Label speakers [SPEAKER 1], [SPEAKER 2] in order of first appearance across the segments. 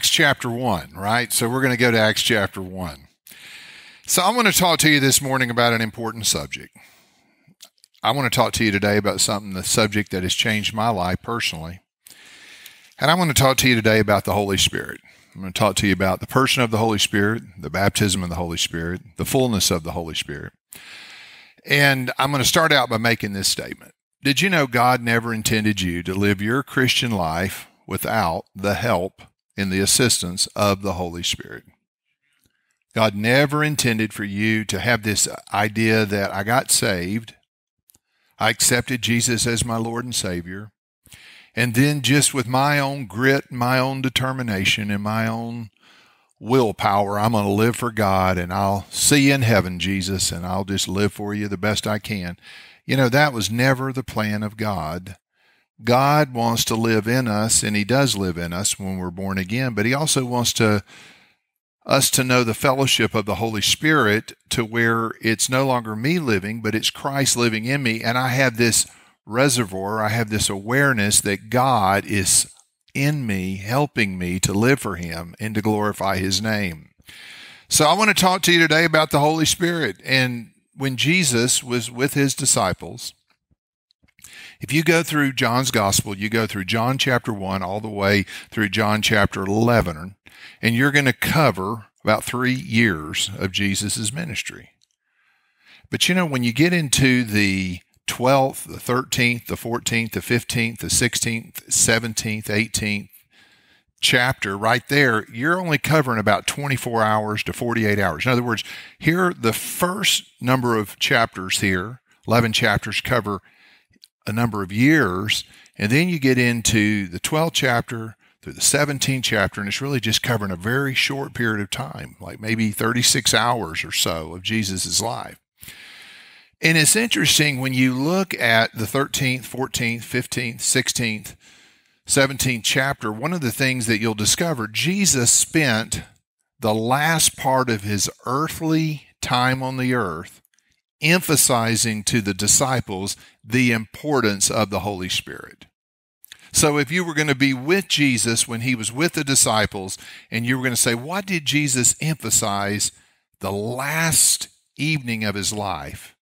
[SPEAKER 1] Acts chapter 1, right? So we're going to go to Acts chapter 1. So I want to talk to you this morning about an important subject. I want to talk to you today about something, the subject that has changed my life personally. And I want to talk to you today about the Holy Spirit. I'm going to talk to you about the person of the Holy Spirit, the baptism of the Holy Spirit, the fullness of the Holy Spirit. And I'm going to start out by making this statement. Did you know God never intended you to live your Christian life without the help and the assistance of the Holy Spirit? God never intended for you to have this idea that I got saved, I accepted Jesus as my Lord and Savior, and then just with my own grit, my own determination, and my own willpower, I'm going to live for God and I'll see you in heaven, Jesus, and I'll just live for you the best I can. You know, that was never the plan of God. God wants to live in us, and He does live in us when we're born again, but He also wants to us to know the fellowship of the Holy Spirit to where it's no longer me living, but it's Christ living in me, and I have this reservoir, I have this awareness that God is in me, helping me to live for Him and to glorify His name. So I want to talk to you today about the Holy Spirit. And when Jesus was with His disciples, if you go through John's gospel, you go through John chapter 1 all the way through John chapter 11, and you're going to cover about three years of Jesus' ministry. But you know, when you get into the 12th, the 13th, the 14th, the 15th, the 16th, 17th, 18th chapter, right there, you're only covering about 24 hours to 48 hours. In other words, here, the first number of chapters here, 11 chapters, cover a number of years. And then you get into the 12th chapter through the 17th chapter, and it's really just covering a very short period of time, like maybe 36 hours or so of Jesus' life. And it's interesting when you look at the 13th, 14th, 15th, 16th, 17th chapter, one of the things that you'll discover, Jesus spent the last part of his earthly time on the earth emphasizing to the disciples the importance of the Holy Spirit. So, if you were going to be with Jesus when he was with the disciples, and you were going to say, What did Jesus emphasize the last evening of his life?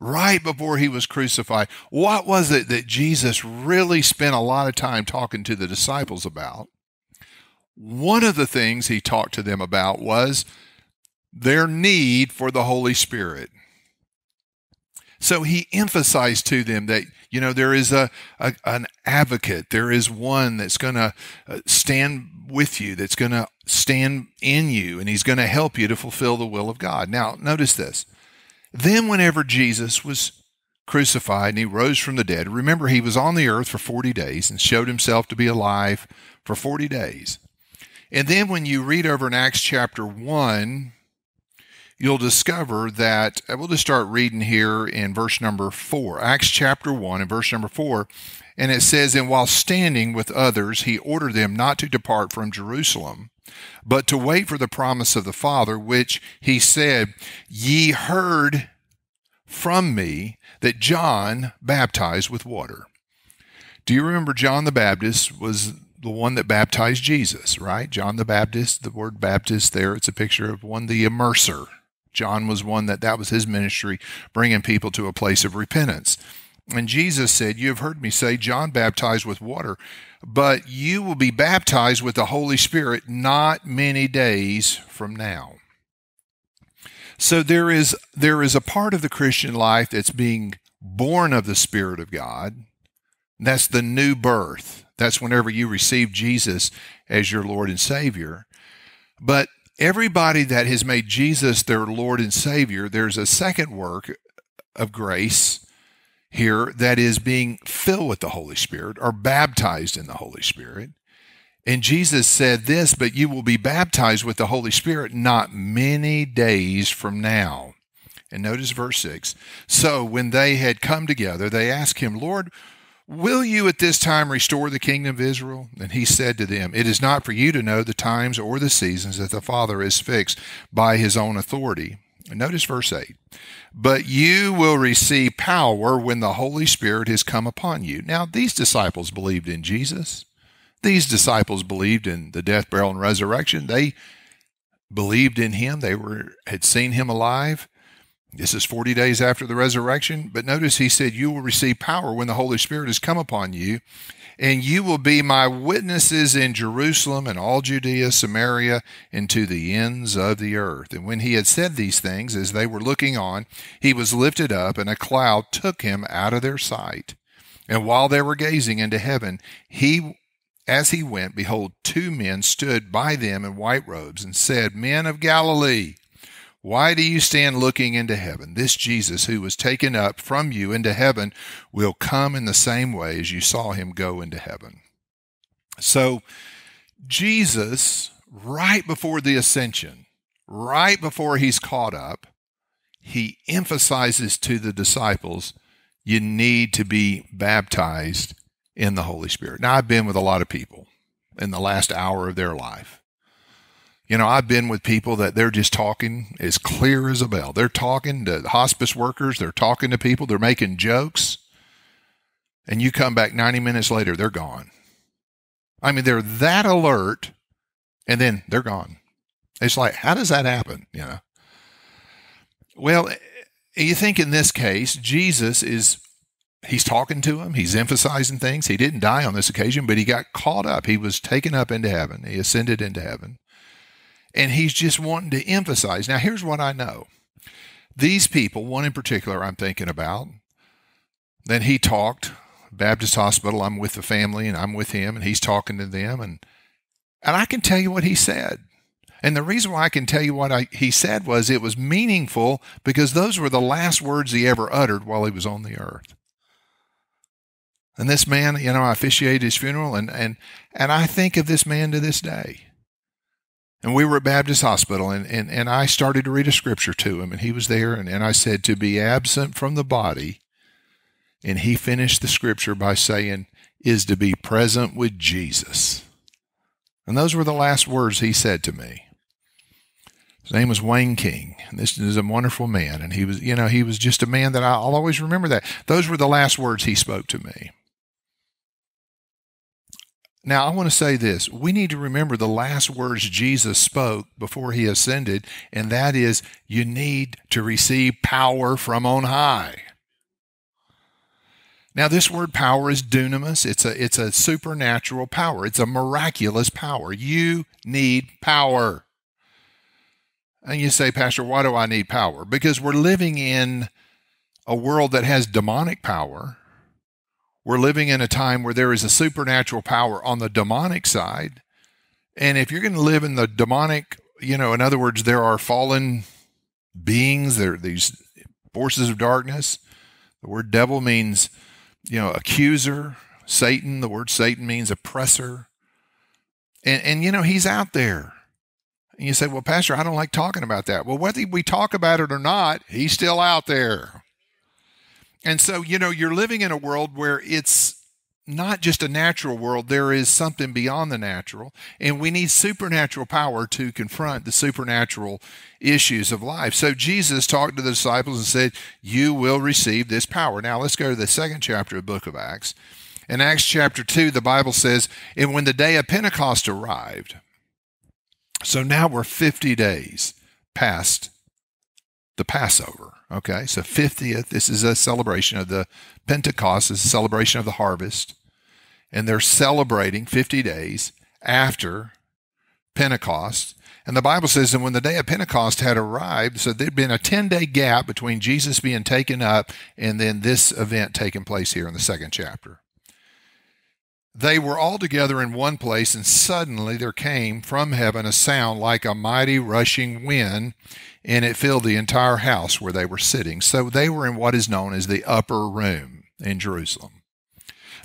[SPEAKER 1] right before he was crucified. What was it that Jesus really spent a lot of time talking to the disciples about? One of the things he talked to them about was their need for the Holy Spirit. So he emphasized to them that, you know, there is a, a an advocate, there is one that's going to uh, stand with you, that's going to stand in you, and he's going to help you to fulfill the will of God. Now, notice this then, whenever Jesus was crucified and he rose from the dead, remember he was on the earth for 40 days and showed himself to be alive for 40 days. And then, when you read over in Acts chapter 1, you'll discover that uh, we'll just start reading here in verse number 4. Acts chapter 1 and verse number 4. And it says, And while standing with others, he ordered them not to depart from Jerusalem but to wait for the promise of the Father, which he said, Ye heard from me that John baptized with water. Do you remember John the Baptist was the one that baptized Jesus, right? John the Baptist, the word Baptist there, it's a picture of one, the immerser. John was one that that was his ministry, bringing people to a place of repentance. And Jesus said, You have heard me say, John baptized with water, but you will be baptized with the Holy Spirit not many days from now. So there is there is a part of the Christian life that's being born of the Spirit of God. That's the new birth. That's whenever you receive Jesus as your Lord and Savior. But everybody that has made Jesus their Lord and Savior, there's a second work of grace here that is being filled with the Holy Spirit or baptized in the Holy Spirit. And Jesus said this, but you will be baptized with the Holy Spirit not many days from now. And notice verse 6. So when they had come together, they asked him, Lord, will you at this time restore the kingdom of Israel? And he said to them, It is not for you to know the times or the seasons that the Father has fixed by his own authority Notice verse 8. But you will receive power when the Holy Spirit has come upon you. Now, these disciples believed in Jesus. These disciples believed in the death, burial, and resurrection. They believed in him. They were had seen him alive. This is 40 days after the resurrection. But notice he said, You will receive power when the Holy Spirit has come upon you, and you will be my witnesses in Jerusalem and all Judea, Samaria, and to the ends of the earth. And when he had said these things, as they were looking on, he was lifted up, and a cloud took him out of their sight. And while they were gazing into heaven, he as he went, behold, two men stood by them in white robes and said, Men of Galilee, why do you stand looking into heaven? This Jesus who was taken up from you into heaven will come in the same way as you saw him go into heaven. So, Jesus, right before the ascension, right before he's caught up, he emphasizes to the disciples, you need to be baptized in the Holy Spirit. Now, I've been with a lot of people in the last hour of their life. You know, I've been with people that they're just talking as clear as a bell. They're talking to hospice workers, they're talking to people, they're making jokes. And you come back 90 minutes later, they're gone. I mean, they're that alert and then they're gone. It's like, how does that happen? You know? Well, eh, you think in this case, Jesus is he's talking to him, he's emphasizing things. He didn't die on this occasion, but he got caught up. He was taken up into heaven, he ascended into heaven. And he's just wanting to emphasize. Now, here's what I know these people, one in particular I'm thinking about, then he talked, Baptist Hospital, I'm with the family and I'm with him, and he's talking to them. And, and I can tell you what he said. And the reason why I can tell you what I, he said was it was meaningful because those were the last words he ever uttered while he was on the earth. And this man, you know, I officiated his funeral and, and, and I think of this man to this day. And we were at Baptist Hospital and, and, and I started to read a scripture to him and he was there and, and I said to be absent from the body. And he finished the scripture by saying, is to be present with Jesus. And those were the last words he said to me. His name was Wayne King. And this is a wonderful man. And he was, you know, he was just a man that I'll always remember that. Those were the last words he spoke to me. Now, I want to say this. We need to remember the last words Jesus spoke before he ascended, and that is, you need to receive power from on high. Now, this word power is dunamis. It's a, it's a supernatural power. It's a miraculous power. You need power. And you say, Pastor, why do I need power? Because we're living in a world that has demonic power we're living in a time where there is a supernatural power on the demonic side. And if you're going to live in the demonic, you know, in other words, there are fallen beings, there are these forces of darkness. The word devil means, you know, accuser. Satan, the word Satan means oppressor. And, and you know, he's out there. And you say, well, Pastor, I don't like talking about that. Well, whether we talk about it or not, he's still out there. And so, you know, you're living in a world where it's not just a natural world, there is something beyond the natural. And we need supernatural power to confront the supernatural issues of life. So Jesus talked to the disciples and said, You will receive this power. Now let's go to the second chapter of the book of Acts. In Acts chapter 2, the Bible says, And when the day of Pentecost arrived, so now we're 50 days past the Passover. Okay, so 50th, this is a celebration of the Pentecost, is a celebration of the harvest. And they're celebrating 50 days after Pentecost. And the Bible says that when the day of Pentecost had arrived, so there'd been a 10 day gap between Jesus being taken up and then this event taking place here in the second chapter. They were all together in one place, and suddenly there came from heaven a sound like a mighty rushing wind, and it filled the entire house where they were sitting. So they were in what is known as the upper room in Jerusalem.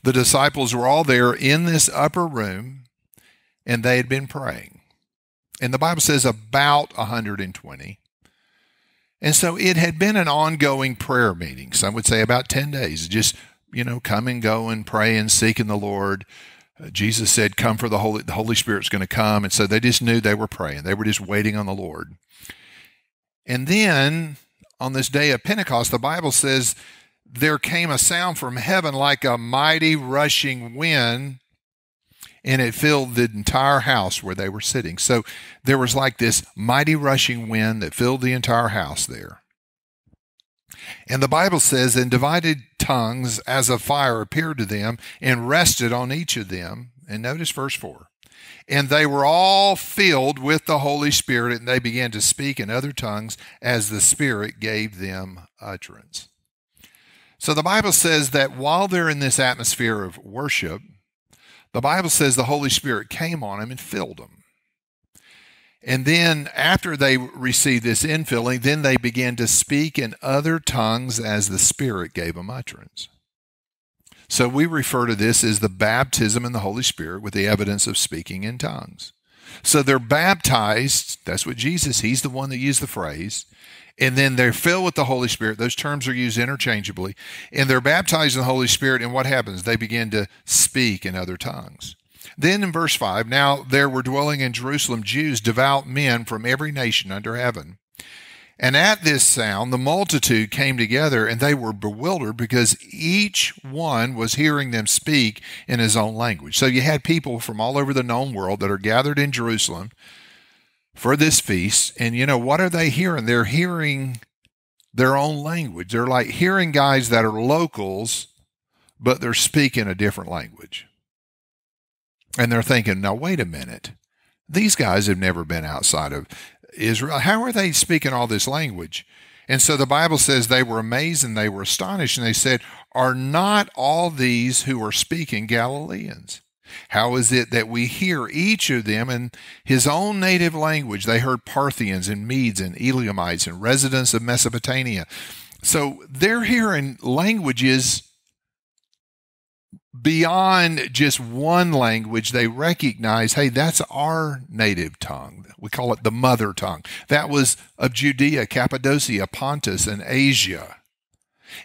[SPEAKER 1] The disciples were all there in this upper room, and they had been praying. And the Bible says about 120. And so it had been an ongoing prayer meeting. Some would say about 10 days, just you know, coming, going, praying, seeking the Lord. Uh, Jesus said, "Come for the Holy. The Holy Spirit's going to come," and so they just knew they were praying. They were just waiting on the Lord. And then on this day of Pentecost, the Bible says there came a sound from heaven like a mighty rushing wind, and it filled the entire house where they were sitting. So there was like this mighty rushing wind that filled the entire house there. And the Bible says, and divided tongues as a fire appeared to them and rested on each of them. And notice verse 4. And they were all filled with the Holy Spirit, and they began to speak in other tongues as the Spirit gave them utterance. So the Bible says that while they're in this atmosphere of worship, the Bible says the Holy Spirit came on them and filled them. And then after they received this infilling, then they began to speak in other tongues as the Spirit gave them utterance. So we refer to this as the baptism in the Holy Spirit with the evidence of speaking in tongues. So they're baptized. That's what Jesus, he's the one that used the phrase and then they're filled with the Holy Spirit. Those terms are used interchangeably. And they're baptized in the Holy Spirit, and what happens? They begin to speak in other tongues. Then in verse 5, now there were dwelling in Jerusalem Jews, devout men from every nation under heaven. And at this sound, the multitude came together, and they were bewildered because each one was hearing them speak in his own language. So you had people from all over the known world that are gathered in Jerusalem for this feast. And you know, what are they hearing? They're hearing their own language. They're like hearing guys that are locals, but they're speaking a different language. And they're thinking, now, wait a minute. These guys have never been outside of Israel. How are they speaking all this language? And so the Bible says they were amazed and they were astonished, and they said, Are not all these who are speaking Galileans? How is it that we hear each of them in his own native language? They heard Parthians and Medes and Elamites and residents of Mesopotamia. So they're hearing languages beyond just one language. They recognize, hey, that's our native tongue. We call it the mother tongue. That was of Judea, Cappadocia, Pontus, and Asia.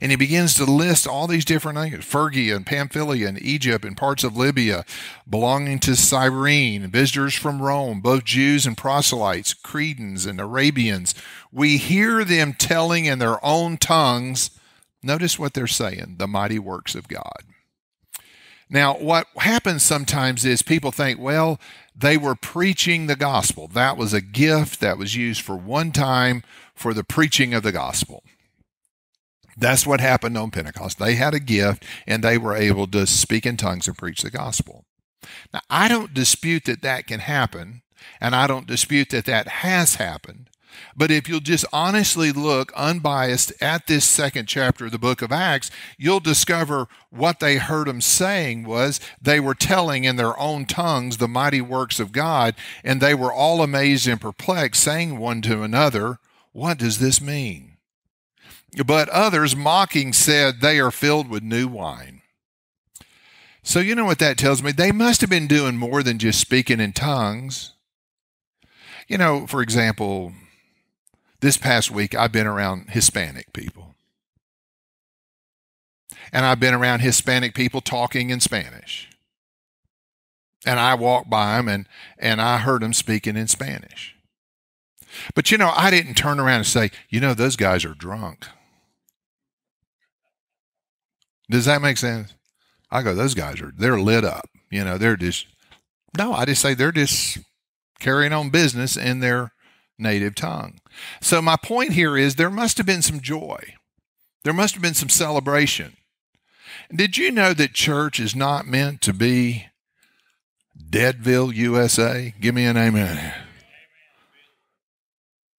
[SPEAKER 1] And he begins to list all these different languages Phrygia and Pamphylia and Egypt and parts of Libya belonging to Cyrene, visitors from Rome, both Jews and proselytes, Cretans and Arabians. We hear them telling in their own tongues. Notice what they're saying the mighty works of God. Now, what happens sometimes is people think, well, they were preaching the gospel. That was a gift that was used for one time for the preaching of the gospel. That's what happened on Pentecost. They had a gift and they were able to speak in tongues and preach the gospel. Now, I don't dispute that that can happen, and I don't dispute that that has happened. But if you'll just honestly look unbiased at this second chapter of the book of Acts, you'll discover what they heard them saying was they were telling in their own tongues the mighty works of God, and they were all amazed and perplexed, saying one to another, What does this mean? But others, mocking, said, They are filled with new wine. So, you know what that tells me? They must have been doing more than just speaking in tongues. You know, for example, this past week I've been around Hispanic people. And I've been around Hispanic people talking in Spanish. And I walked by them and, and I heard them speaking in Spanish. But you know, I didn't turn around and say, you know, those guys are drunk. Does that make sense? I go, those guys are they're lit up. You know, they're just no, I just say they're just carrying on business in their native tongue. So my point here is there must have been some joy. There must have been some celebration. Did you know that church is not meant to be Deadville, USA? Give me an amen.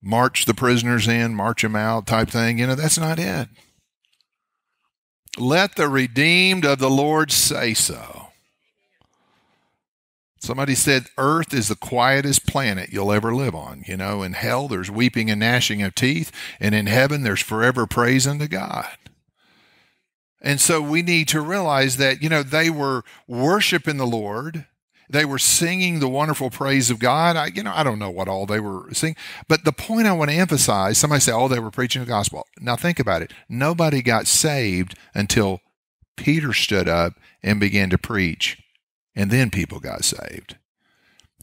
[SPEAKER 1] March the prisoners in, march them out type thing. You know, that's not it. Let the redeemed of the Lord say so. Somebody said Earth is the quietest planet you'll ever live on. You know, in hell there's weeping and gnashing of teeth, and in heaven there's forever praise unto God. And so we need to realize that, you know, they were worshiping the Lord they were singing the wonderful praise of God. I, you know, I don't know what all they were singing, but the point I want to emphasize, somebody say, oh, they were preaching the gospel. Now think about it. Nobody got saved until Peter stood up and began to preach, and then people got saved.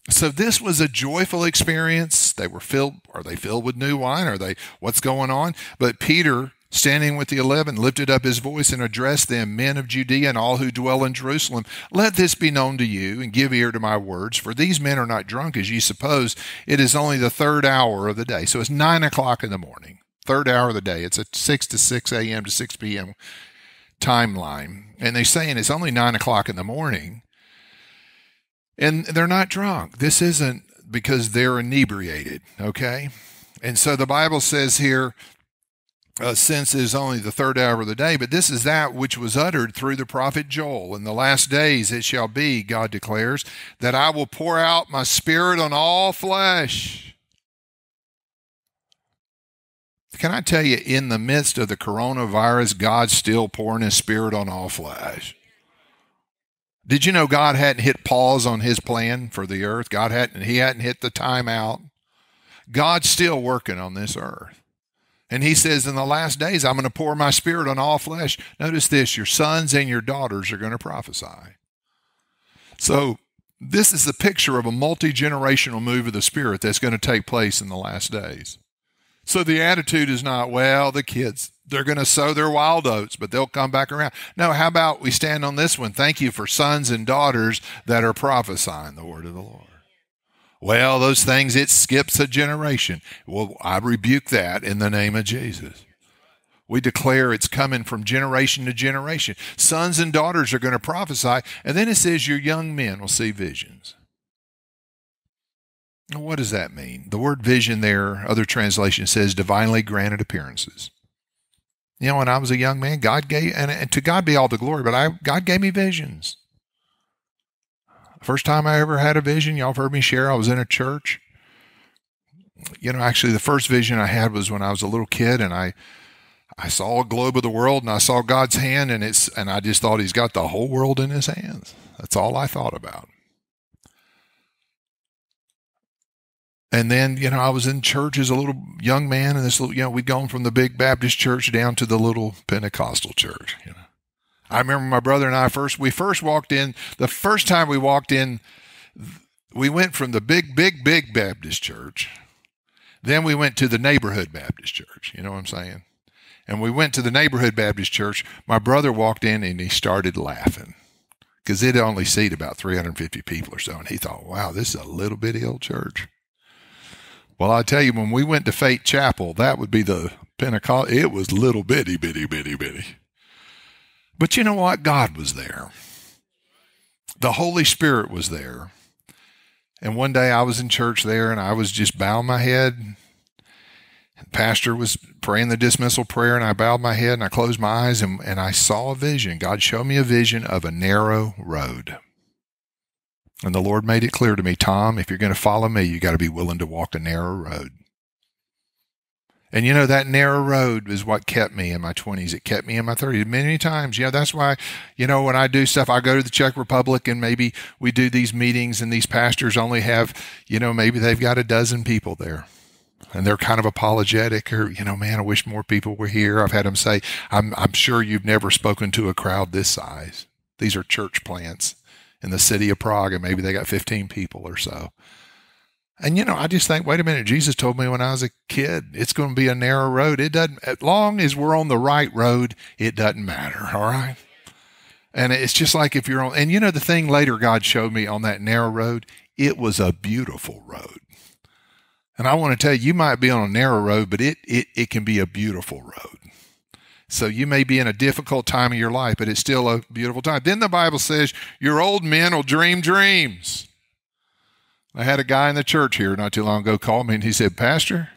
[SPEAKER 1] So this was a joyful experience. They were filled. Are they filled with new wine? Are they? What's going on? But Peter standing with the eleven, lifted up his voice and addressed them, Men of Judea and all who dwell in Jerusalem, let this be known to you, and give ear to my words. For these men are not drunk, as ye suppose. It is only the third hour of the day. So it's nine o'clock in the morning, third hour of the day. It's a 6 to 6 a.m. to 6 p.m. timeline. And they're saying it's only nine o'clock in the morning. And they're not drunk. This isn't because they're inebriated, okay? And so the Bible says here, uh, since it is only the third hour of the day, but this is that which was uttered through the prophet Joel. In the last days it shall be, God declares, that I will pour out my spirit on all flesh. Can I tell you, in the midst of the coronavirus, God's still pouring his spirit on all flesh? Did you know God hadn't hit pause on his plan for the earth? God hadn't, he hadn't hit the timeout. God's still working on this earth. And he says, In the last days, I'm going to pour my spirit on all flesh. Notice this your sons and your daughters are going to prophesy. So, this is the picture of a multi generational move of the Spirit that's going to take place in the last days. So, the attitude is not, well, the kids, they're going to sow their wild oats, but they'll come back around. No, how about we stand on this one? Thank you for sons and daughters that are prophesying the word of the Lord. Well, those things, it skips a generation. Well, I rebuke that in the name of Jesus. We declare it's coming from generation to generation. Sons and daughters are going to prophesy, and then it says your young men will see visions. What does that mean? The word vision there, other translation says divinely granted appearances. You know, when I was a young man, God gave, and, and to God be all the glory, but I, God gave me visions. First time I ever had a vision, y'all have heard me share, I was in a church. You know, actually, the first vision I had was when I was a little kid, and I I saw a globe of the world, and I saw God's hand, and it's and I just thought He's got the whole world in His hands. That's all I thought about. And then, you know, I was in church as a little young man, and this little, you know, we'd gone from the big Baptist church down to the little Pentecostal church, you know. I remember my brother and I first we first walked in the first time we walked in we went from the big big big Baptist church then we went to the neighborhood Baptist church you know what I'm saying? And we went to the neighborhood Baptist church. My brother walked in and he started laughing because it only seat about 350 people or so and he thought wow this is a little bitty old church well I tell you when we went to Faith Chapel that would be the Pentecost it was little bitty bitty bitty bitty but you know what? God was there. The Holy Spirit was there. And one day I was in church there and I was just bowing my head. The pastor was praying the dismissal prayer and I bowed my head and I closed my eyes and, and I saw a vision. God showed me a vision of a narrow road. And the Lord made it clear to me, Tom, if you're going to follow me, you got to be willing to walk a narrow road. And you know, that narrow road is what kept me in my 20s. It kept me in my 30s many times. Yeah, that's why, you know, when I do stuff, I go to the Czech Republic and maybe we do these meetings and these pastors only have, you know, maybe they've got a dozen people there. And they're kind of apologetic or, you know, man, I wish more people were here. I've had them say, I'm, I'm sure you've never spoken to a crowd this size. These are church plants in the city of Prague and maybe they got 15 people or so. And you know, I just think, wait a minute, Jesus told me when I was a kid, it's going to be a narrow road. It doesn't, as long as we're on the right road, it doesn't matter. All right. And it's just like if you're on, and you know, the thing later God showed me on that narrow road, it was a beautiful road. And I want to tell you, you might be on a narrow road, but it, it, it can be a beautiful road. So you may be in a difficult time of your life, but it's still a beautiful time. Then the Bible says, your old men will dream dreams. I had a guy in the church here not too long ago call me and he said, Pastor,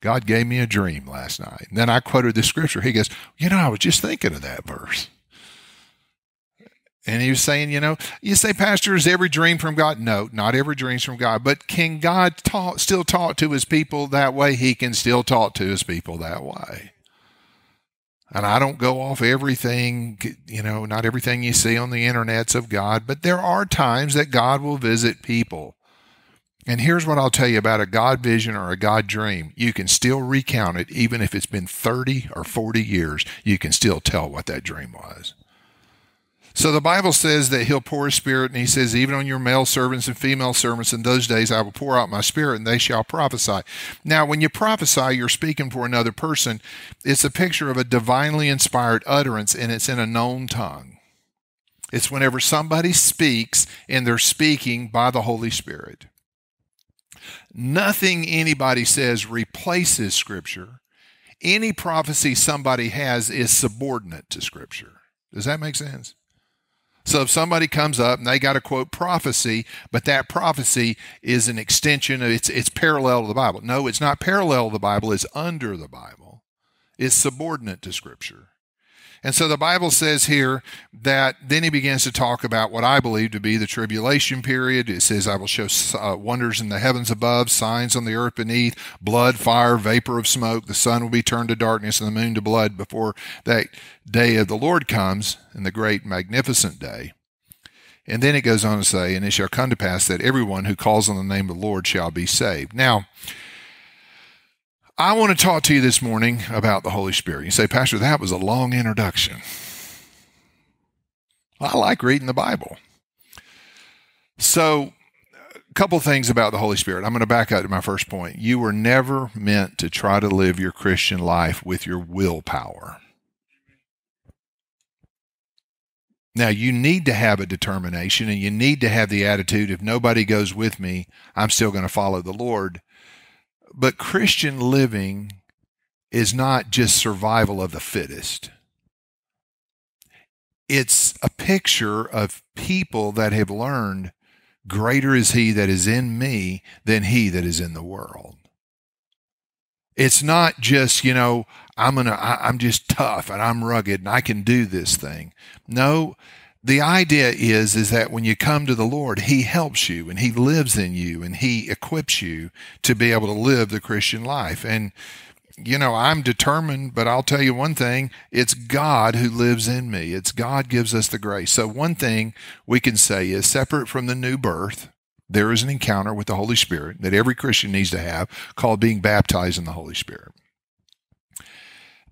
[SPEAKER 1] God gave me a dream last night. And then I quoted the scripture. He goes, You know, I was just thinking of that verse. And he was saying, you know, you say, Pastor, is every dream from God? No, not every dream's from God. But can God talk, still talk to his people that way? He can still talk to his people that way. And I don't go off everything, you know, not everything you see on the internets of God, but there are times that God will visit people. And here's what I'll tell you about a God vision or a God dream. You can still recount it, even if it's been 30 or 40 years. You can still tell what that dream was. So the Bible says that he'll pour his spirit, and he says, even on your male servants and female servants in those days, I will pour out my spirit, and they shall prophesy. Now, when you prophesy, you're speaking for another person. It's a picture of a divinely inspired utterance, and it's in a known tongue. It's whenever somebody speaks, and they're speaking by the Holy Spirit. Nothing anybody says replaces Scripture. Any prophecy somebody has is subordinate to Scripture. Does that make sense? So if somebody comes up and they got to quote prophecy, but that prophecy is an extension, it's it's parallel to the Bible. No, it's not parallel to the Bible, it's under the Bible. It's subordinate to Scripture. And so the Bible says here that then he begins to talk about what I believe to be the tribulation period. It says, I will show uh, wonders in the heavens above, signs on the earth beneath, blood, fire, vapor of smoke. The sun will be turned to darkness and the moon to blood before that day of the Lord comes and the great magnificent day. And then it goes on to say, And it shall come to pass that everyone who calls on the name of the Lord shall be saved. Now, I want to talk to you this morning about the Holy Spirit. You say, Pastor, that was a long introduction. I like reading the Bible. So, a couple things about the Holy Spirit. I'm going to back up to my first point. You were never meant to try to live your Christian life with your willpower. Now, you need to have a determination and you need to have the attitude if nobody goes with me, I'm still going to follow the Lord. But Christian living is not just survival of the fittest. It's a picture of people that have learned greater is he that is in me than he that is in the world. It's not just, you know, I'm going to I'm just tough and I'm rugged and I can do this thing. No, the idea is is that when you come to the Lord, He helps you and He lives in you and He equips you to be able to live the Christian life. And you know, I'm determined, but I'll tell you one thing it's God who lives in me. It's God gives us the grace. So, one thing we can say is separate from the new birth, there is an encounter with the Holy Spirit that every Christian needs to have called being baptized in the Holy Spirit.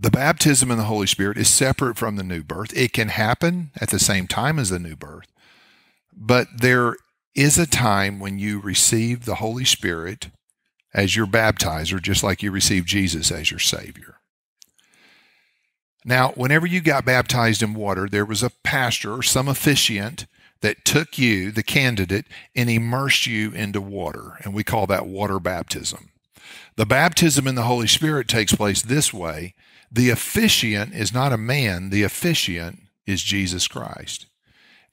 [SPEAKER 1] The baptism in the Holy Spirit is separate from the new birth. It can happen at the same time as the new birth, but there is a time when you receive the Holy Spirit as your baptizer, just like you receive Jesus as your Savior. Now, whenever you got baptized in water, there was a pastor or some officiant that took you, the candidate, and immersed you into water. And we call that water baptism. The baptism in the Holy Spirit takes place this way the officiant is not a man, the officiant is Jesus Christ.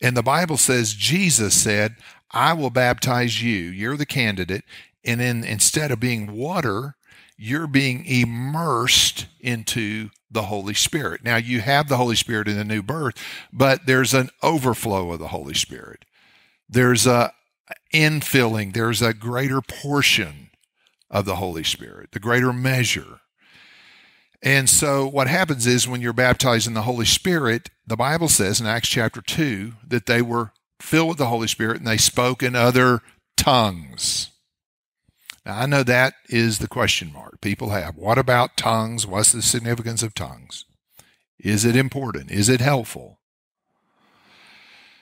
[SPEAKER 1] And the Bible says Jesus said, I will baptize you. You're the candidate. And then instead of being water, you're being immersed into the Holy Spirit. Now, you have the Holy Spirit in the new birth, but there's an overflow of the Holy Spirit. There's a infilling, there's a greater portion of the Holy Spirit, the greater measure. And so what happens is when you're baptized in the Holy Spirit, the Bible says in Acts chapter 2 that they were filled with the Holy Spirit and they spoke in other tongues. Now, I know that is the question mark people have. What about tongues? What's the significance of tongues? Is it important? Is it helpful?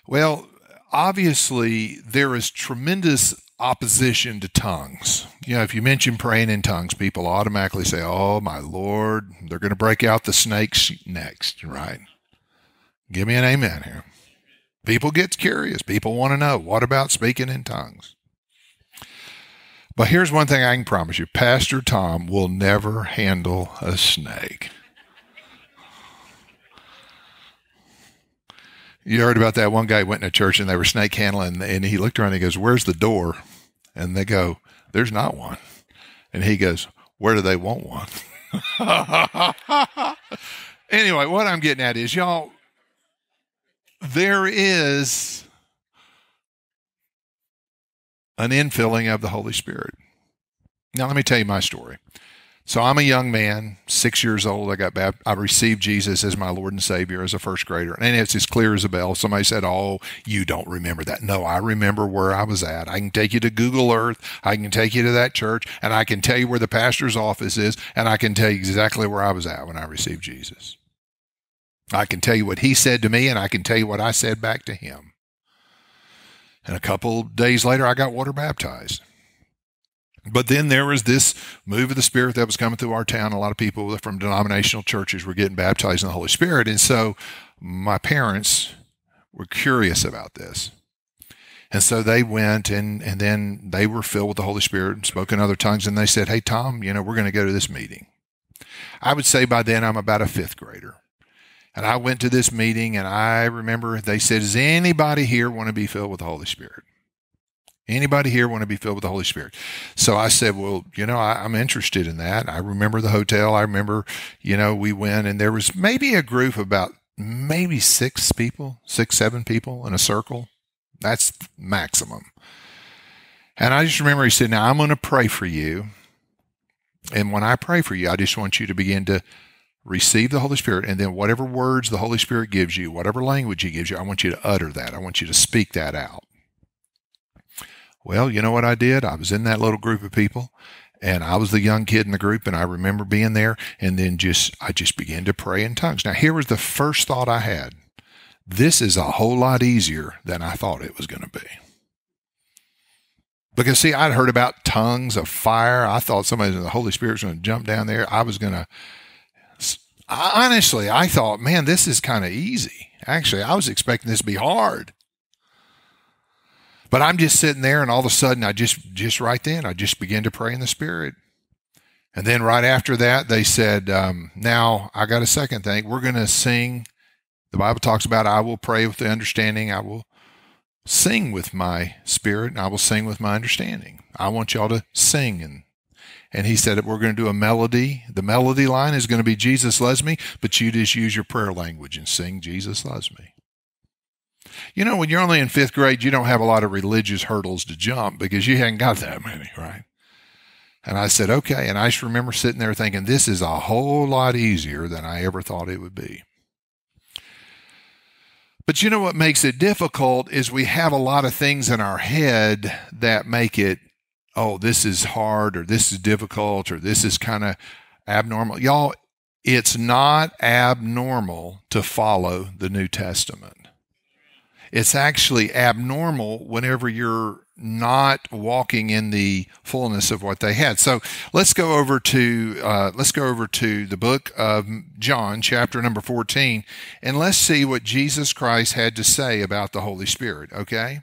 [SPEAKER 1] Well, obviously, there is tremendous opposition to tongues. You know, if you mention praying in tongues, people automatically say, Oh, my Lord, they're going to break out the snakes next, right? Give me an amen here. People get curious. People want to know what about speaking in tongues? But here's one thing I can promise you Pastor Tom will never handle a snake. You heard about that one guy went in a church and they were snake handling, and he looked around and he goes, Where's the door? And they go, There's not one. And he goes, Where do they want one? anyway, what I'm getting at is, y'all, there is an infilling of the Holy Spirit. Now, let me tell you my story. So I'm a young man, six years old. I got baptized. I received Jesus as my Lord and Savior as a first grader, and it's as clear as a bell. Somebody said, "Oh, you don't remember that?" No, I remember where I was at. I can take you to Google Earth. I can take you to that church, and I can tell you where the pastor's office is, and I can tell you exactly where I was at when I received Jesus. I can tell you what he said to me, and I can tell you what I said back to him. And a couple days later, I got water baptized. But then there was this move of the Spirit that was coming through our town. A lot of people from denominational churches were getting baptized in the Holy Spirit. And so my parents were curious about this. And so they went and, and then they were filled with the Holy Spirit and spoke in other tongues. And they said, Hey, Tom, you know, we're going to go to this meeting. I would say by then I'm about a fifth grader. And I went to this meeting and I remember they said, Does anybody here want to be filled with the Holy Spirit? Anybody here want to be filled with the Holy Spirit? So I said, well, you know, I, am interested in that. I remember the hotel. I remember, you know, we went and there was maybe a group of about maybe six people, six, seven people in a circle. That's maximum. And I just remember he said, now I'm going to pray for you. And when I pray for you, I just want you to begin to receive the Holy Spirit. And then whatever words the Holy Spirit gives you, whatever language he gives you, I want you to utter that. I want you to speak that out. Well, you know what I did? I was in that little group of people and I was the young kid in the group and I remember being there and then just I just began to pray in tongues. Now here was the first thought I had. This is a whole lot easier than I thought it was going to be. Because see, I'd heard about tongues of fire. I thought somebody the Holy Spirit was going to jump down there. I was going to honestly, I thought, man, this is kind of easy. Actually, I was expecting this to be hard. But I'm just sitting there, and all of a sudden, I just, just right then, I just began to pray in the Spirit. And then right after that, they said, um, Now I got a second thing. We're going to sing. The Bible talks about, I will pray with the understanding. I will sing with my spirit, and I will sing with my understanding. I want y'all to sing. And, and he said, We're going to do a melody. The melody line is going to be Jesus loves me, but you just use your prayer language and sing Jesus loves me. You know, when you're only in fifth grade, you don't have a lot of religious hurdles to jump because you hadn't got that many, right? And I said, okay. And I just remember sitting there thinking, this is a whole lot easier than I ever thought it would be. But you know what makes it difficult is we have a lot of things in our head that make it, oh, this is hard or this is difficult or this is kind of abnormal. Y'all, it's not abnormal to follow the New Testament. It's actually abnormal whenever you're not walking in the fullness of what they had. So let's go over to uh, let's go over to the book of John, chapter number fourteen, and let's see what Jesus Christ had to say about the Holy Spirit. Okay,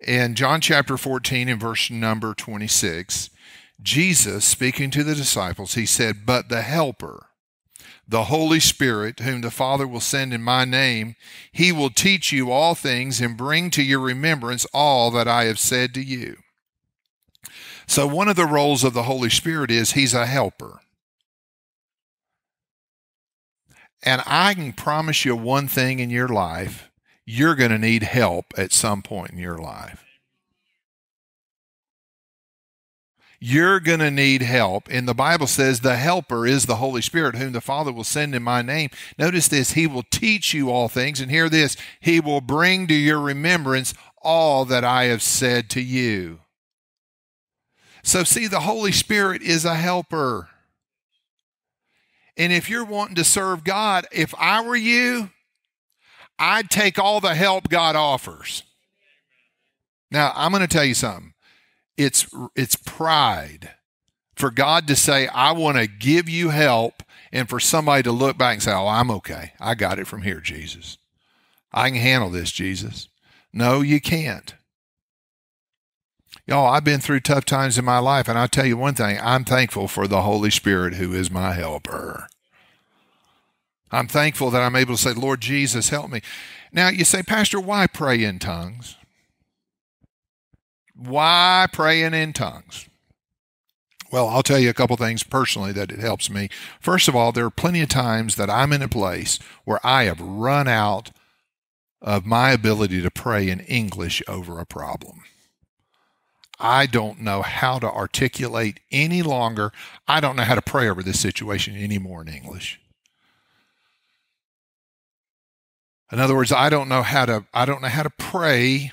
[SPEAKER 1] in John chapter fourteen, in verse number twenty-six, Jesus speaking to the disciples, he said, "But the Helper." The Holy Spirit, whom the Father will send in my name, he will teach you all things and bring to your remembrance all that I have said to you. So, one of the roles of the Holy Spirit is he's a helper. And I can promise you one thing in your life you're going to need help at some point in your life. You're going to need help. And the Bible says the helper is the Holy Spirit, whom the Father will send in my name. Notice this He will teach you all things. And hear this He will bring to your remembrance all that I have said to you. So, see, the Holy Spirit is a helper. And if you're wanting to serve God, if I were you, I'd take all the help God offers. Now, I'm going to tell you something it's it's pride for God to say, I want to give you help, and for somebody to look back and say, Oh, I'm okay. I got it from here, Jesus. I can handle this, Jesus. No, you can't. Y'all, I've been through tough times in my life, and I'll tell you one thing I'm thankful for the Holy Spirit who is my helper. I'm thankful that I'm able to say, Lord Jesus, help me. Now, you say, Pastor, why pray in tongues? Why praying in tongues? Well, I'll tell you a couple things personally that it helps me. First of all, there are plenty of times that I'm in a place where I have run out of my ability to pray in English over a problem. I don't know how to articulate any longer. I don't know how to pray over this situation anymore in English. In other words, I don't know how to I don't know how to pray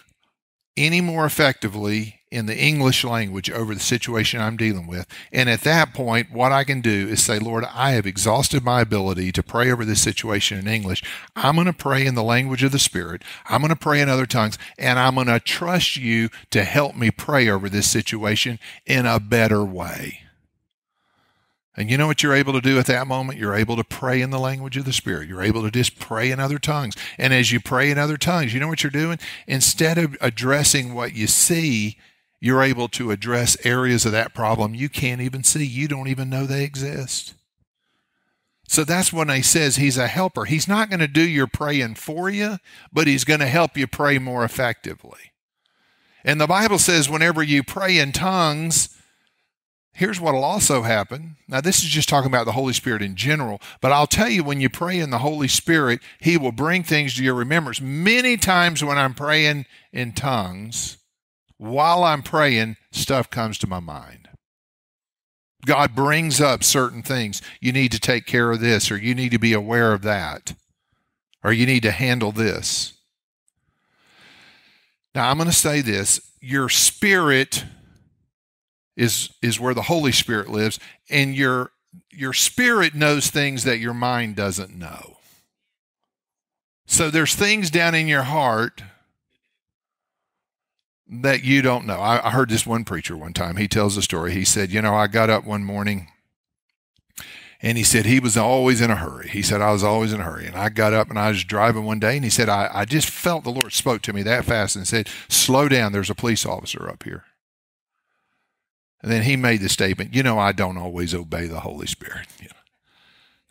[SPEAKER 1] any more effectively in the English language over the situation I'm dealing with. And at that point, what I can do is say, Lord, I have exhausted my ability to pray over this situation in English. I'm going to pray in the language of the Spirit. I'm going to pray in other tongues, and I'm going to trust you to help me pray over this situation in a better way. And you know what you're able to do at that moment? You're able to pray in the language of the Spirit. You're able to just pray in other tongues. And as you pray in other tongues, you know what you're doing? Instead of addressing what you see, you're able to address areas of that problem you can't even see. You don't even know they exist. So that's when he says he's a helper. He's not going to do your praying for you, but he's going to help you pray more effectively. And the Bible says whenever you pray in tongues, Here's what will also happen. Now, this is just talking about the Holy Spirit in general, but I'll tell you when you pray in the Holy Spirit, He will bring things to your remembrance. Many times when I'm praying in tongues, while I'm praying, stuff comes to my mind. God brings up certain things. You need to take care of this, or you need to be aware of that, or you need to handle this. Now, I'm going to say this your spirit is is where the Holy Spirit lives, and your your spirit knows things that your mind doesn't know. So there's things down in your heart that you don't know. I, I heard this one preacher one time. He tells a story. He said, "You know, I got up one morning." And he said he was always in a hurry. He said, I was always in a hurry. And I got up and I was driving one day and he said, I, I just felt the Lord spoke to me that fast and said, Slow down. There's a police officer up here. And then he made the statement, you know, I don't always obey the Holy Spirit. You know?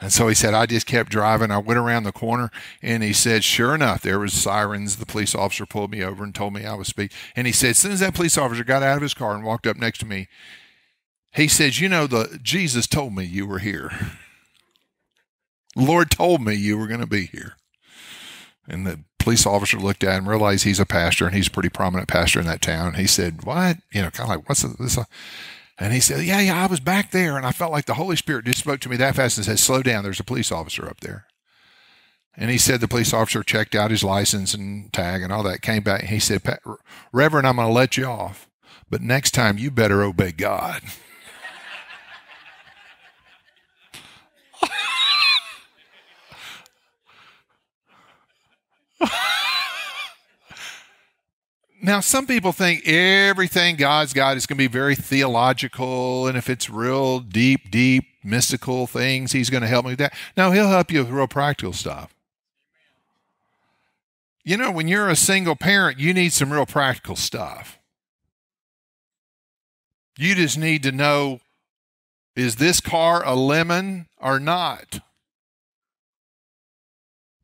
[SPEAKER 1] And so he said, I just kept driving. I went around the corner and he said, sure enough, there was sirens. The police officer pulled me over and told me I was speak. And he said, as soon as that police officer got out of his car and walked up next to me, he says, you know, the Jesus told me you were here. Lord told me you were going to be here. And the police officer looked at him, realized he's a pastor, and he's a pretty prominent pastor in that town. And he said, "What? You know, kind of like what's this?" Uh, and he said, "Yeah, yeah, I was back there, and I felt like the Holy Spirit just spoke to me that fast and said, "Slow down. There's a police officer up there." And he said the police officer checked out his license and tag and all that. Came back. And he said, "Reverend, I'm going to let you off, but next time you better obey God." Now, some people think everything God's got is going to be very theological, and if it's real deep, deep, mystical things, He's going to help me with that. No, He'll help you with real practical stuff. You know, when you're a single parent, you need some real practical stuff. You just need to know is this car a lemon or not?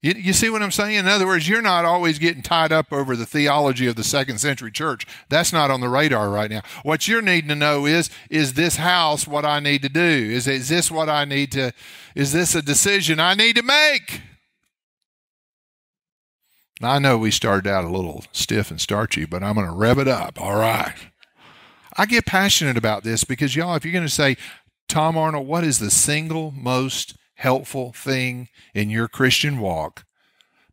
[SPEAKER 1] You, you see what I'm saying? In other words, you're not always getting tied up over the theology of the second century church. That's not on the radar right now. What you're needing to know is is this house what I need to do? Is, is this what I need to, is this a decision I need to make? Now, I know we started out a little stiff and starchy, but I'm going to rev it up. All right. I get passionate about this because, y'all, if you're going to say, Tom Arnold, what is the single most helpful thing in your Christian walk,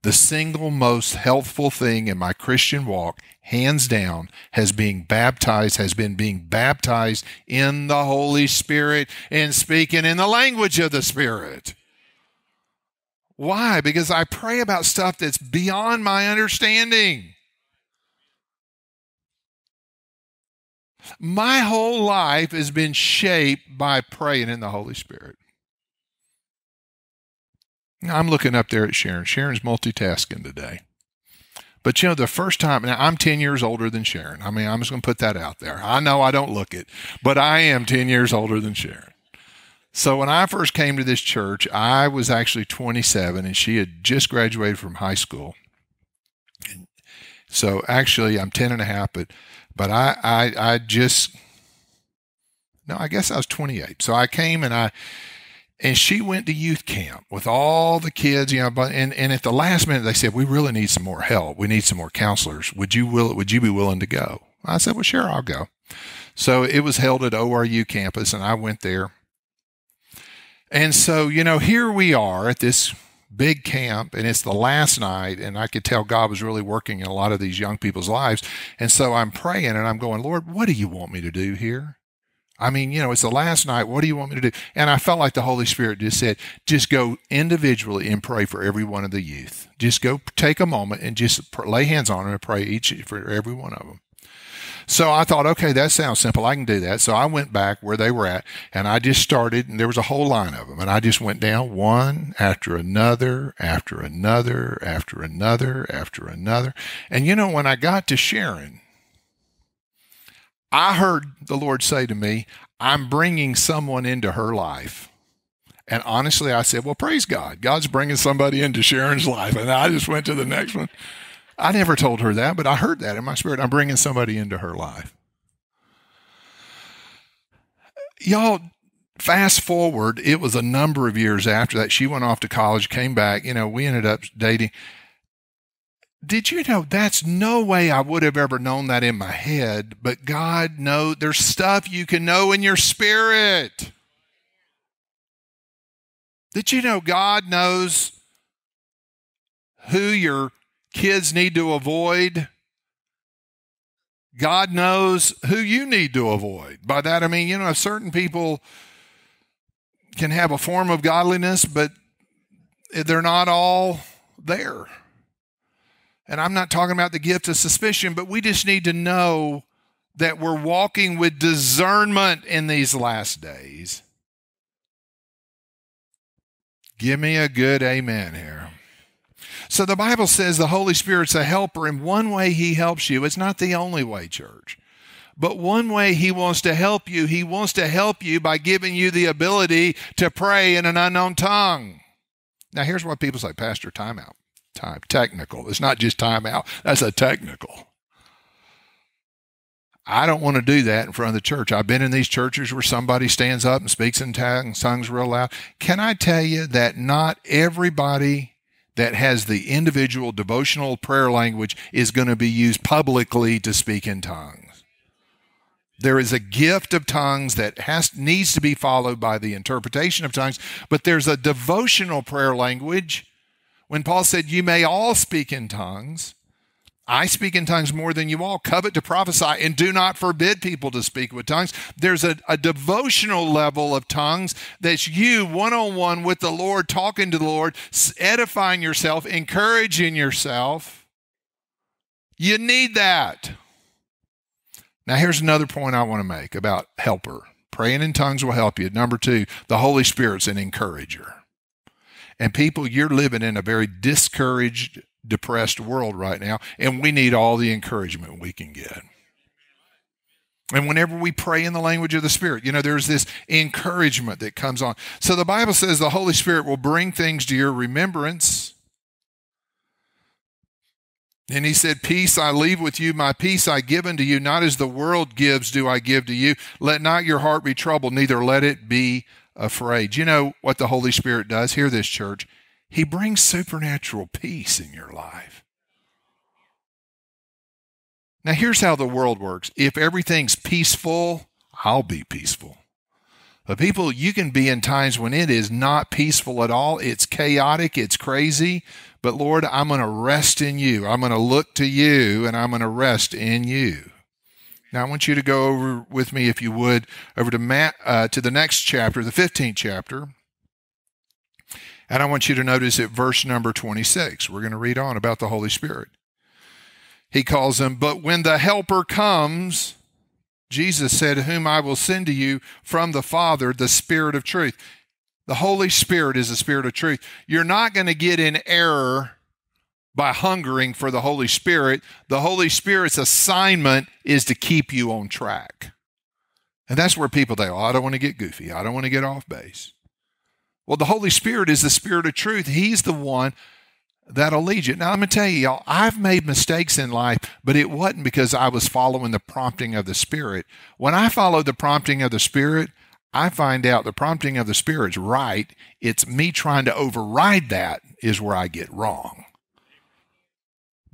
[SPEAKER 1] the single most helpful thing in my Christian walk, hands down, has being baptized, has been being baptized in the Holy Spirit and speaking in the language of the Spirit. Why? Because I pray about stuff that's beyond my understanding. My whole life has been shaped by praying in the Holy Spirit. I'm looking up there at Sharon. Sharon's multitasking today. But you know, the first time, now I'm 10 years older than Sharon. I mean, I'm just going to put that out there. I know I don't look it, but I am 10 years older than Sharon. So when I first came to this church, I was actually 27 and she had just graduated from high school. So actually, I'm 10 and a half, but, but I, I, I just, no, I guess I was 28. So I came and I, and she went to youth camp with all the kids, you know, but and, and at the last minute they said, We really need some more help. We need some more counselors. Would you will would you be willing to go? I said, Well, sure, I'll go. So it was held at ORU campus and I went there. And so, you know, here we are at this big camp and it's the last night and I could tell God was really working in a lot of these young people's lives. And so I'm praying and I'm going, Lord, what do you want me to do here? I mean, you know, it's the last night. What do you want me to do? And I felt like the Holy Spirit just said, just go individually and pray for every one of the youth. Just go take a moment and just lay hands on them and pray each for every one of them. So I thought, okay, that sounds simple. I can do that. So I went back where they were at and I just started, and there was a whole line of them. And I just went down one after another, after another, after another, after another. And you know, when I got to Sharon, I heard the Lord say to me, I'm bringing someone into her life. And honestly, I said, Well, praise God. God's bringing somebody into Sharon's life. And I just went to the next one. I never told her that, but I heard that in my spirit. I'm bringing somebody into her life. Y'all, fast forward, it was a number of years after that. She went off to college, came back. You know, we ended up dating. Did you know that's no way I would have ever known that in my head, but God knows there's stuff you can know in your spirit. Did you know God knows who your kids need to avoid. God knows who you need to avoid. By that I mean, you know, certain people can have a form of godliness, but they're not all there. And I'm not talking about the gift of suspicion, but we just need to know that we're walking with discernment in these last days. Give me a good amen here. So the Bible says the Holy Spirit's a helper, and one way He helps you, it's not the only way, church. But one way he wants to help you, he wants to help you by giving you the ability to pray in an unknown tongue. Now, here's what people say Pastor, timeout. Time, technical. It's not just timeout, that's a technical. I don't want to do that in front of the church. I've been in these churches where somebody stands up and speaks in tongues, tongues real loud. Can I tell you that not everybody that has the individual devotional prayer language is going to be used publicly to speak in tongues. There is a gift of tongues that has needs to be followed by the interpretation of tongues, but there's a devotional prayer language. When Paul said, "You may all speak in tongues," I speak in tongues more than you all, covet to prophesy, and do not forbid people to speak with tongues. There's a, a devotional level of tongues that's you one on one with the Lord, talking to the Lord, edifying yourself, encouraging yourself. You need that. Now, here's another point I want to make about helper. Praying in tongues will help you. Number two, the Holy Spirit's an encourager. And people, you're living in a very discouraged depressed world right now, and we need all the encouragement we can get. And whenever we pray in the language of the Spirit, you know, there's this encouragement that comes on. So the Bible says the Holy Spirit will bring things to your remembrance. And he said, Peace I leave with you, my peace I give unto you, not as the world gives, do I give to you. Let not your heart be troubled, neither let it be afraid. You know what the Holy Spirit does? Hear this, church. He brings supernatural peace in your life. Now, here's how the world works if everything's peaceful, I'll be peaceful. But people, you can be in times when it is not peaceful at all. It's chaotic, it's crazy. But Lord, I'm going to rest in you. I'm going to look to you and I'm going to rest in you. Now, I want you to go over with me, if you would, over to, uh, to the next chapter, the 15th chapter. And I want you to notice at verse number 26. We're going to read on about the Holy Spirit. He calls him, But when the Helper comes, Jesus said, Whom I will send to you from the Father, the Spirit of truth. The Holy Spirit is the Spirit of truth. You're not going to get in error by hungering for the Holy Spirit. The Holy Spirit's assignment is to keep you on track. And that's where people say, oh, I don't want to get goofy. I don't want to get off base. Well, the Holy Spirit is the Spirit of truth. He's the one that'll lead you. Now, I'm going to tell you, y'all, I've made mistakes in life, but it wasn't because I was following the prompting of the Spirit. When I follow the prompting of the Spirit, I find out the prompting of the Spirit's right. It's me trying to override that is where I get wrong.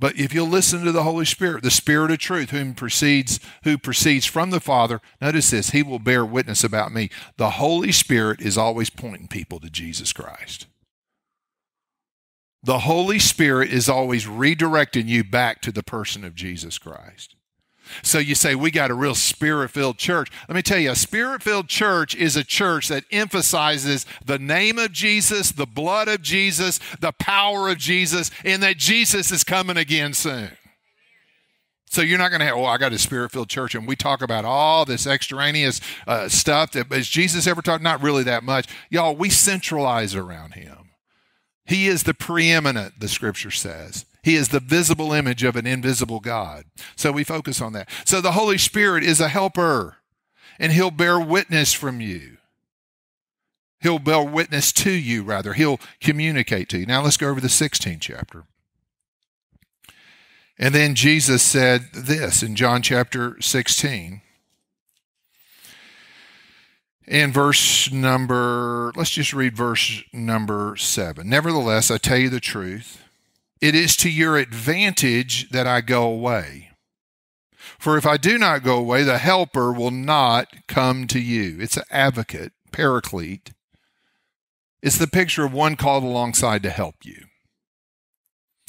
[SPEAKER 1] But if you'll listen to the Holy Spirit, the Spirit of truth, whom proceeds, who proceeds from the Father, notice this, he will bear witness about me. The Holy Spirit is always pointing people to Jesus Christ. The Holy Spirit is always redirecting you back to the person of Jesus Christ. So you say, we got a real spirit filled church. Let me tell you, a spirit filled church is a church that emphasizes the name of Jesus, the blood of Jesus, the power of Jesus, and that Jesus is coming again soon. So you're not going to have, oh, I got a spirit filled church. And we talk about all this extraneous uh, stuff that, has Jesus ever talked? Not really that much. Y'all, we centralize around him. He is the preeminent, the scripture says. He is the visible image of an invisible God. So we focus on that. So the Holy Spirit is a helper, and he'll bear witness from you. He'll bear witness to you, rather. He'll communicate to you. Now let's go over the 16th chapter. And then Jesus said this in John chapter 16. In verse number, let's just read verse number seven. Nevertheless, I tell you the truth. It is to your advantage that I go away. For if I do not go away, the helper will not come to you. It's an advocate, paraclete. It's the picture of one called alongside to help you.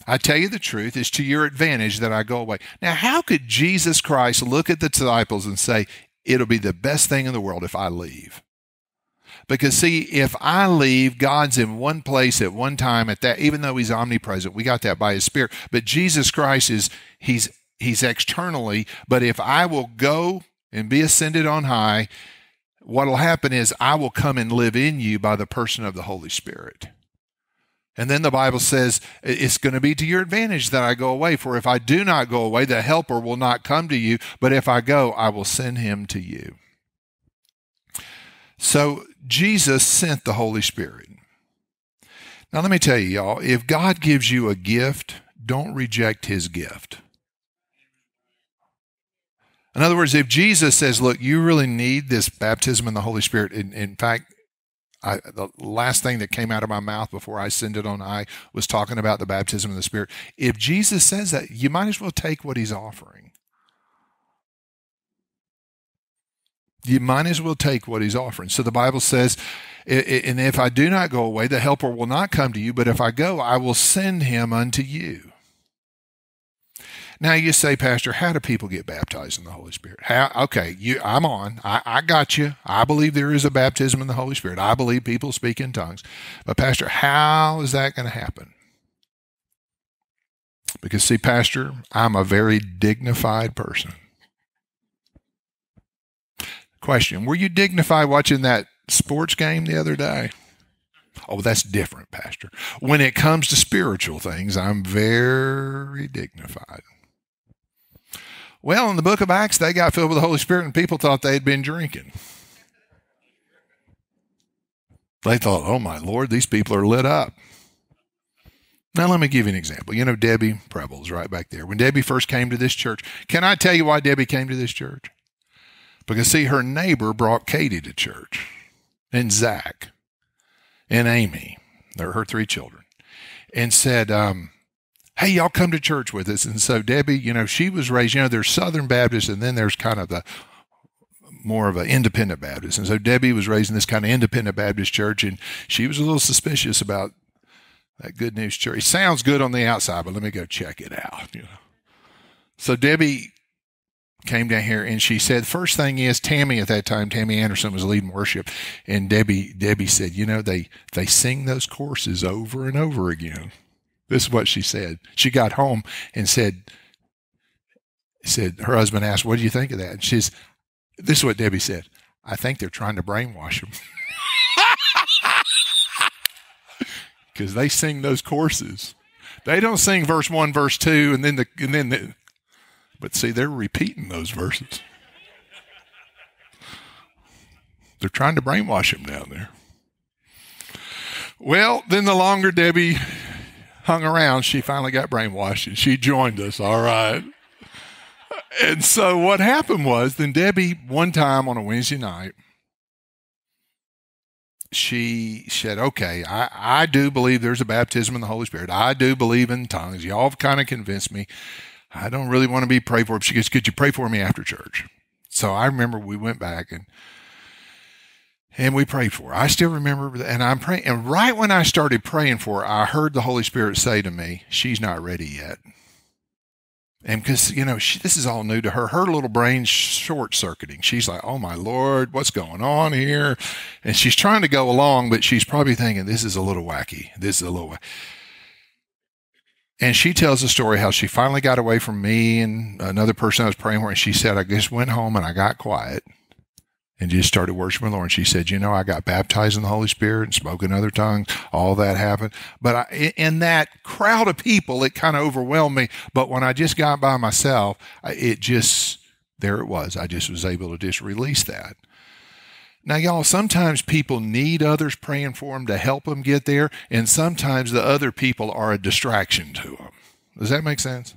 [SPEAKER 1] I tell you the truth, it's to your advantage that I go away. Now, how could Jesus Christ look at the disciples and say, It'll be the best thing in the world if I leave? Because, see, if I leave, God's in one place at one time at that, even though He's omnipresent, we got that by His Spirit. But Jesus Christ is, He's, He's externally. But if I will go and be ascended on high, what will happen is I will come and live in you by the person of the Holy Spirit. And then the Bible says, it's going to be to your advantage that I go away. For if I do not go away, the helper will not come to you. But if I go, I will send him to you. So Jesus sent the Holy Spirit. Now, let me tell you, y'all, if God gives you a gift, don't reject his gift. In other words, if Jesus says, Look, you really need this baptism in the Holy Spirit, in, in fact, I, the last thing that came out of my mouth before I ascended on I was talking about the baptism of the Spirit. If Jesus says that, you might as well take what he's offering. You might as well take what he's offering. So the Bible says, and if I do not go away, the helper will not come to you, but if I go, I will send him unto you. Now you say, Pastor, how do people get baptized in the Holy Spirit? How? Okay, you, I'm on. I, I got you. I believe there is a baptism in the Holy Spirit. I believe people speak in tongues. But Pastor, how is that going to happen? Because see, Pastor, I'm a very dignified person. Question: Were you dignified watching that sports game the other day? Oh, that's different, Pastor. When it comes to spiritual things, I'm very dignified. Well, in the book of Acts, they got filled with the Holy Spirit and people thought they had been drinking. They thought, oh my Lord, these people are lit up. Now, let me give you an example. You know, Debbie Prebles right back there. When Debbie first came to this church, can I tell you why Debbie came to this church? Because, see, her neighbor brought Katie to church, and Zach, and Amy. They're her three children, and said, um, hey, y'all come to church with us. And so Debbie, you know, she was raised, you know, there's Southern Baptist and then there's kind of the more of an independent Baptist. And so Debbie was raised in this kind of independent Baptist church and she was a little suspicious about that good news church. It sounds good on the outside, but let me go check it out. You know. So Debbie came down here and she said, first thing is Tammy at that time, Tammy Anderson was leading worship. And Debbie, Debbie said, you know, they, they sing those courses over and over again. This is what she said. She got home and said, said her husband asked, "What do you think of that?" And she's, "This is what Debbie said. I think they're trying to brainwash them. because they sing those courses. They don't sing verse one, verse two, and then the and then the, but see, they're repeating those verses. They're trying to brainwash him down there. Well, then the longer Debbie hung around, she finally got brainwashed and she joined us. All right. And so what happened was then Debbie, one time on a Wednesday night, she said, Okay, I, I do believe there's a baptism in the Holy Spirit. I do believe in tongues. Y'all have kind of convinced me. I don't really want to be prayed for. She goes, Could you pray for me after church? So I remember we went back and And we prayed for her. I still remember, and I'm praying. And right when I started praying for her, I heard the Holy Spirit say to me, She's not ready yet. And because, you know, she, this is all new to her, her little brain's short circuiting. She's like, oh my Lord, what's going on here? And she's trying to go along, but she's probably thinking, this is a little wacky. This is a little wacky. And she tells the story how she finally got away from me and another person I was praying for. And she said, I just went home and I got quiet and just started worshiping the Lord. And she said, You know, I got baptized in the Holy Spirit and spoke in other tongues. All that happened. But I, in that crowd of people, it kind of overwhelmed me. But when I just got by myself, it just, there it was. I just was able to just release that. Now, y'all, sometimes people need others praying for them to help them get there, and sometimes the other people are a distraction to them. Does that make sense?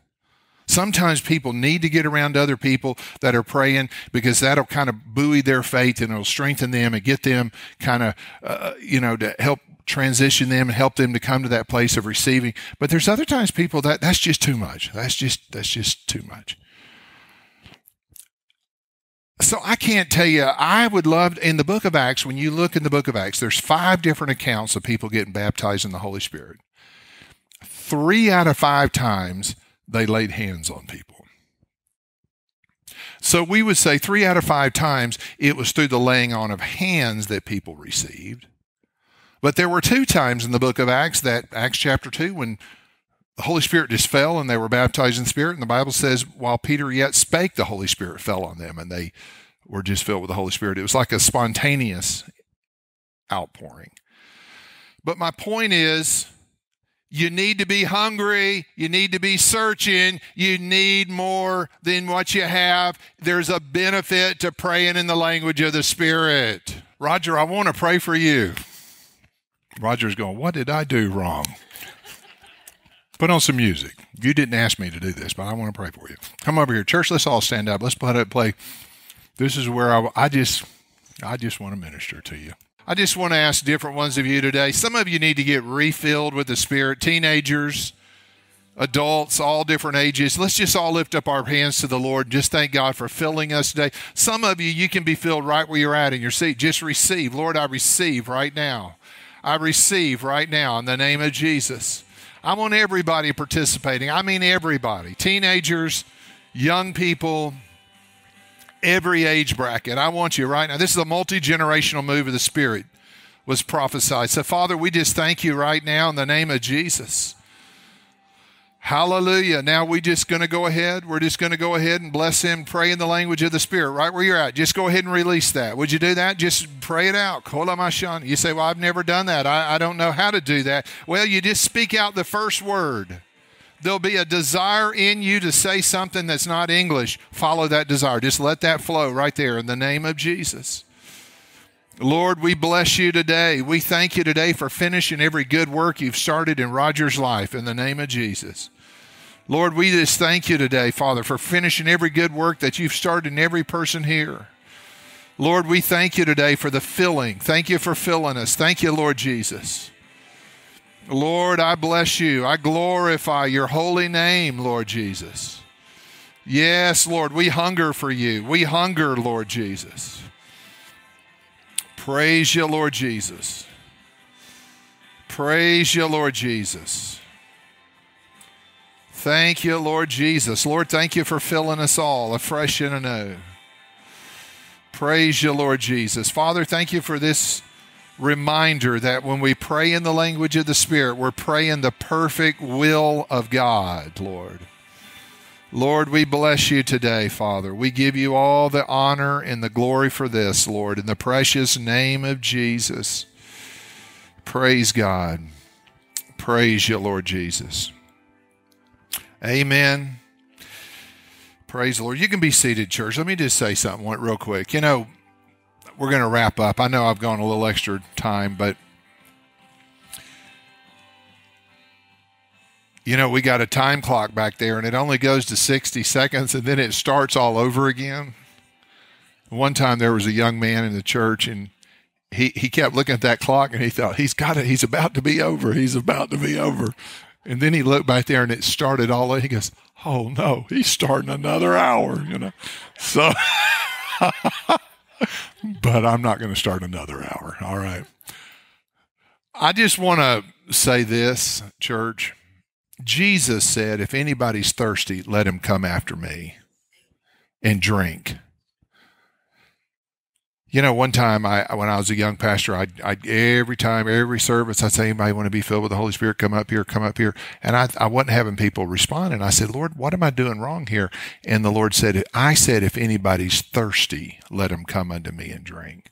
[SPEAKER 1] Sometimes people need to get around other people that are praying because that'll kind of buoy their faith and it'll strengthen them and get them kind of, uh, you know, to help transition them and help them to come to that place of receiving. But there's other times people that that's just too much. That's just that's just too much. So I can't tell you. I would love in the book of Acts when you look in the book of Acts, there's five different accounts of people getting baptized in the Holy Spirit. Three out of five times they laid hands on people. So we would say three out of five times it was through the laying on of hands that people received. But there were two times in the book of Acts, that Acts chapter 2, when the Holy Spirit just fell and they were baptized in the Spirit. And the Bible says, while Peter yet spake, the Holy Spirit fell on them and they were just filled with the Holy Spirit. It was like a spontaneous outpouring. But my point is, you need to be hungry. You need to be searching. You need more than what you have. There's a benefit to praying in the language of the Spirit. Roger, I want to pray for you. Roger's going, What did I do wrong? Put on some music. You didn't ask me to do this, but I want to pray for you. Come over here, church. Let's all stand up. Let's put it play. This is where I, I just, I just want to minister to you. I just want to ask different ones of you today. Some of you need to get refilled with the Spirit. Teenagers, adults, all different ages. Let's just all lift up our hands to the Lord. Just thank God for filling us today. Some of you, you can be filled right where you're at in your seat. Just receive. Lord, I receive right now. I receive right now in the name of Jesus. I want everybody participating. I mean, everybody teenagers, young people, every age bracket. I want you right now. This is a multi generational move of the Spirit, was prophesied. So, Father, we just thank you right now in the name of Jesus. Hallelujah. Now we just going to go ahead. We're just going to go ahead and bless him, pray in the language of the Spirit, right where you're at. Just go ahead and release that. Would you do that? Just pray it out. You say, Well, I've never done that. I, I don't know how to do that. Well, you just speak out the first word there'll be a desire in you to say something that's not English, follow that desire. Just let that flow right there in the name of Jesus. Lord, we bless you today. We thank you today for finishing every good work you've started in Roger's life in the name of Jesus. Lord, we just thank you today, Father, for finishing every good work that you've started in every person here. Lord, we thank you today for the filling. Thank you for filling us. Thank you, Lord Jesus. Lord, I bless you. I glorify your holy name, Lord Jesus. Yes, Lord, we hunger for you. We hunger, Lord Jesus. Praise you, Lord Jesus. Praise you, Lord Jesus. Thank you, Lord Jesus. Lord, thank you for filling us all afresh and anew. Praise you, Lord Jesus. Father, thank you for this reminder that when we pray in the language of the Spirit, we're praying the perfect will of God, Lord. Lord, we bless you today, Father. We give you all the honor and the glory for this, Lord, in the precious name of Jesus. Praise God. Praise you, Lord Jesus. Amen. Praise the Lord. You can be seated, church. Let me just say something real quick. You know, we're going to wrap up. I know I've gone a little extra time, but you know, we got a time clock back there and it only goes to 60 seconds and then it starts all over again. One time there was a young man in the church and he, he kept looking at that clock and he thought, he's got it. He's about to be over. He's about to be over. And then he looked back there and it started all over. He goes, oh no, he's starting another hour, you know. So but I'm not going to start another hour. All right. I just want to say this, church. Jesus said, If anybody's thirsty, let him come after me and drink. You know, one time I, when I was a young pastor, I, I every time, every service, I'd say, anybody want to be filled with the Holy Spirit? Come up here, come up here. And I, I wasn't having people respond. And I said, Lord, what am I doing wrong here? And the Lord said, I said, if anybody's thirsty, let him come unto me and drink.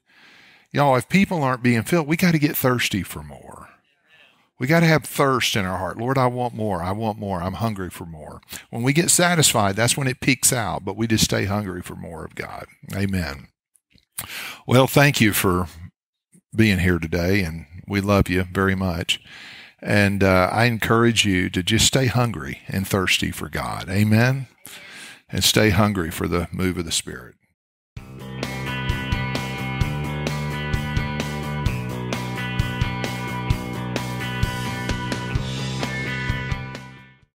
[SPEAKER 1] Y'all, if people aren't being filled, we got to get thirsty for more. We got to have thirst in our heart. Lord, I want more. I want more. I'm hungry for more. When we get satisfied, that's when it peaks out, but we just stay hungry for more of God. Amen. Well, thank you for being here today, and we love you very much. And uh, I encourage you to just stay hungry and thirsty for God. Amen. And stay hungry for the move of the Spirit.